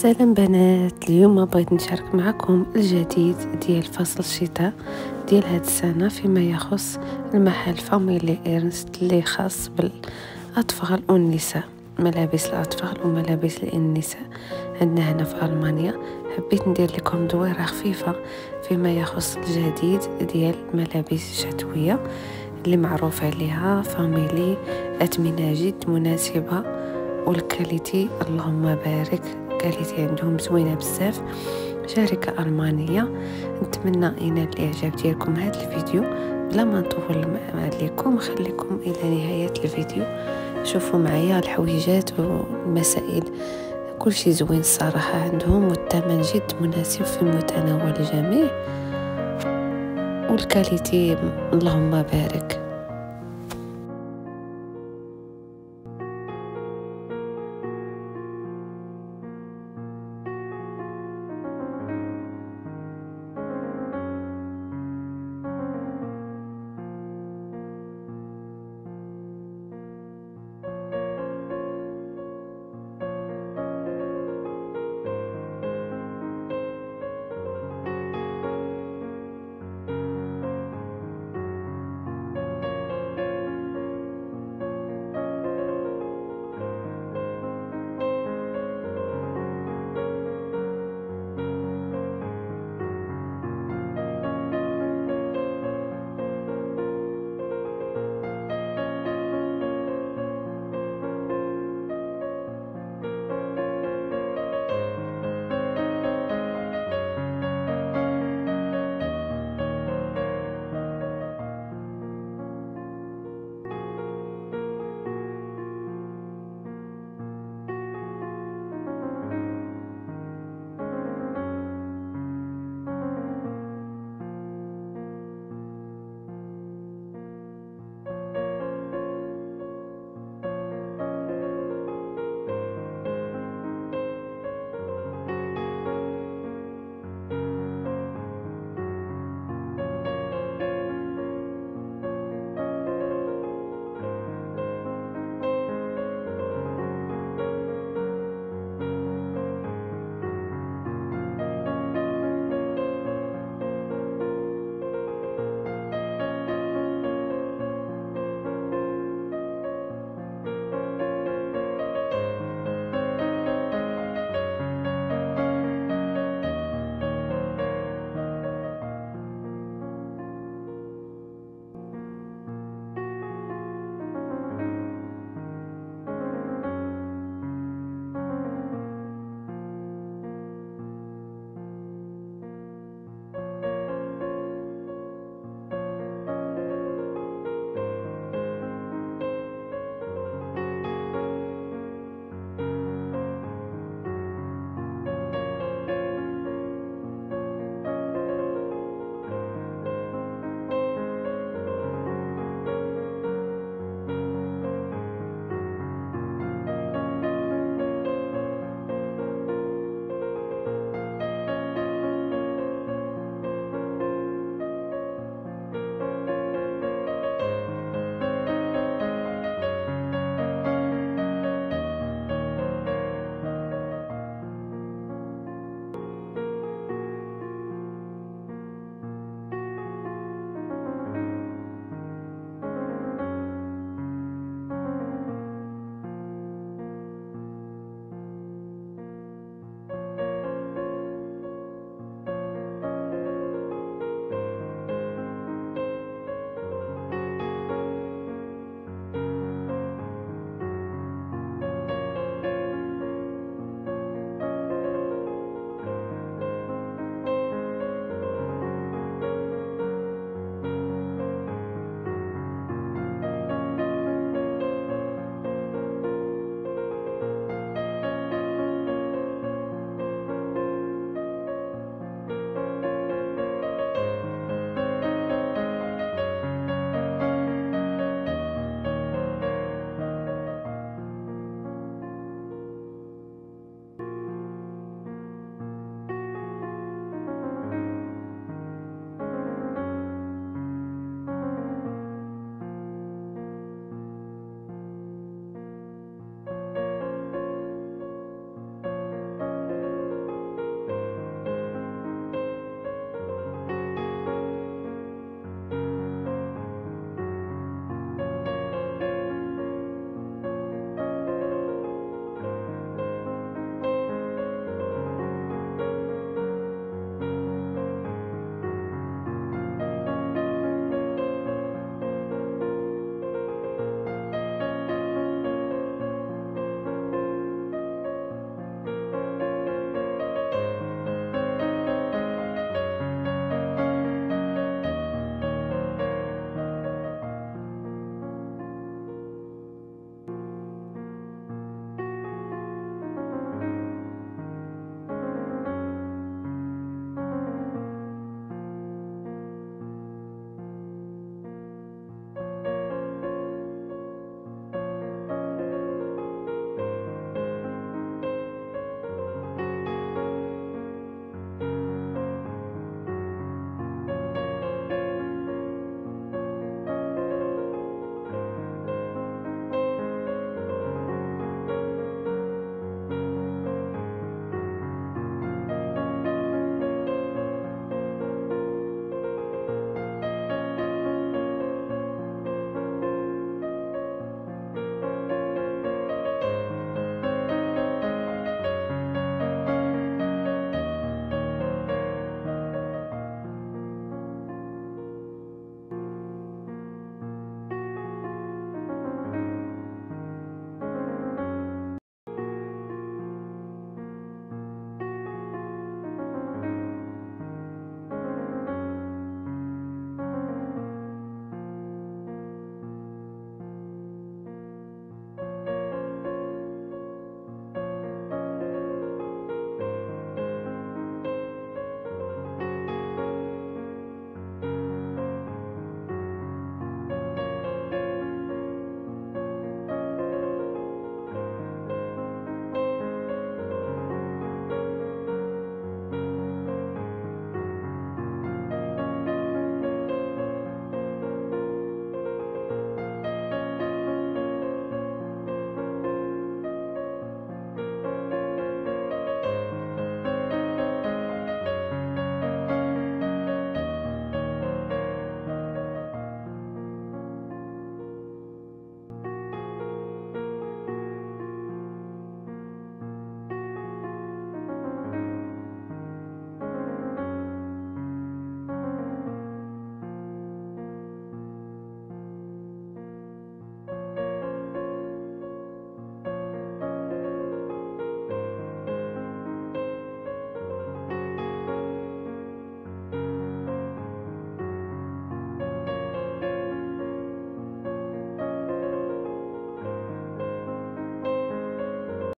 سلام بنات اليوم بغيت نشارك معكم الجديد ديال فصل الشتاء ديال هاد السنة فيما يخص المحل Family Ernst اللي خاص بالأطفال والنساء ملابس الأطفال وملابس النساء. عندنا هنا في ألمانيا حبيت ندير لكم دويرة خفيفة فيما يخص الجديد ديال ملابس شتوية اللي معروف عليها Family أثمنة جد مناسبة وال qualité اللهم بارك qualité عندهم زوينة بزاف. شركة ألمانية. نتمنى ينال الإعجاب ديالكم هذا الفيديو. بلا ما نطول عليكم خليكم إلى نهاية الفيديو. شوفوا معايا الحويجات والمسائل. كل شيء زوين الصراحة عندهم والثمن جد مناسب في متناول الجميع. والكاليتي اللهم بارك.